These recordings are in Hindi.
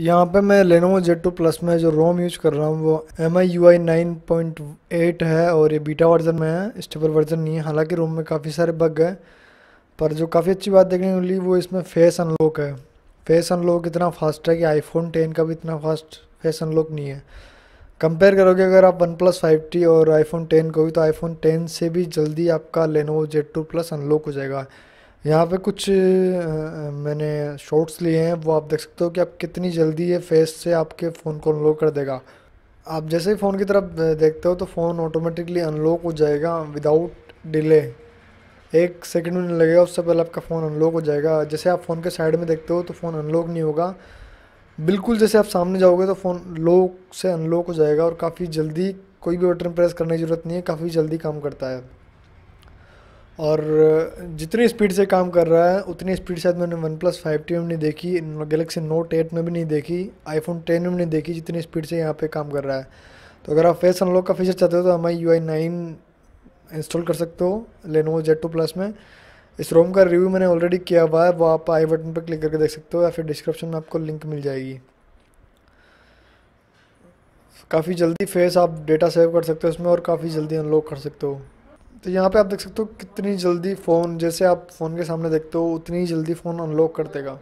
यहाँ पे मैं जेड टू प्लस में जो रोम यूज़ कर रहा हूँ, वो M I U I nine point eight है और ये बीटा वर्जन में है स्टेबल वर्जन नहीं है। हालाँकि रोम में काफ़ी सारे बग है, पर जो काफ़ी अच्छी बात देखने को मिली, वो इसमें फेस अनलॉक है। फेस अनलॉक इतना फास्ट है कि आईफोन टेन का भी इतना फास्ट फेस अनलॉक नहीं है। कंपेयर करोगे अगर आप वन प्लस फाइव टी और आईफोन टेन को भी तो आईफोन टेन से भी जल्दी आपका Lenovo Z two plus unlock हो जाएगा। यहाँ पे कुछ मैंने शॉर्ट्स लिए हैं, वो आप देख सकते हो कि आप कितनी जल्दी ये फेस से आपके फ़ोन को अनलॉक कर देगा। आप जैसे ही फ़ोन की तरफ़ देखते हो तो फ़ोन ऑटोमेटिकली अनलॉक हो जाएगा विदाउट डिले एक सेकंड भी नहीं लगेगा, उससे पहले आपका फ़ोन अनलॉक हो जाएगा। जैसे आप फ़ोन के साइड में देखते हो तो फ़ोन अनलॉक नहीं होगा। बिल्कुल जैसे आप सामने जाओगे तो फ़ोन लॉक से अनलॉक हो जाएगा और काफ़ी जल्दी कोई भी बटन प्रेस करने की ज़रूरत नहीं है, काफ़ी जल्दी काम करता है। और जितनी स्पीड से काम कर रहा है, उतनी स्पीड शायद मैंने वन प्लस फाइव टी में नहीं देखी गैलेक्सी नोट एट में भी नहीं देखी आईफोन टेन में नहीं देखी, जितनी स्पीड से यहाँ पे काम कर रहा है। तो अगर आप फेस अनलॉक का फीचर चाहते हो तो I U I nine install कर सकते हो लेनोवो जेड टू प्लस में। इस रोम का रिव्यू मैंने ऑलरेडी किया हुआ है, वो आप आई बटन पर क्लिक करके देख सकते हो, या फिर डिस्क्रिप्शन में आपको लिंक मिल जाएगी। काफ़ी जल्दी फेस आप डेटा सेव कर सकते हो इसमें, और काफ़ी जल्दी अनलॉक कर सकते हो। तो यहाँ पे आप देख सकते हो कितनी जल्दी फ़ोन, जैसे आप फ़ोन के सामने देखते हो, उतनी जल्दी फ़ोन अनलॉक कर देगा।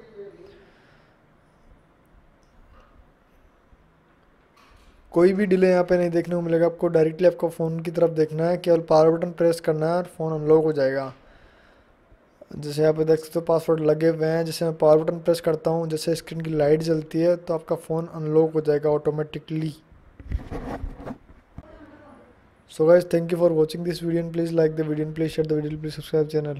कोई भी डिले यहाँ पे नहीं देखने को मिलेगा। आपको डायरेक्टली आपको फ़ोन की तरफ़ देखना है, केवल पावर बटन प्रेस करना है और फ़ोन अनलॉक हो जाएगा। जैसे यहाँ पे देख सकते हो पासवर्ड लगे हुए हैं। जैसे मैं पावर बटन प्रेस करता हूँ, जैसे स्क्रीन की लाइट जलती है तो आपका फ़ोन अनलॉक हो जाएगा automatically So guys, thank you for watching this video and please like the video and please share the video, please subscribe channel.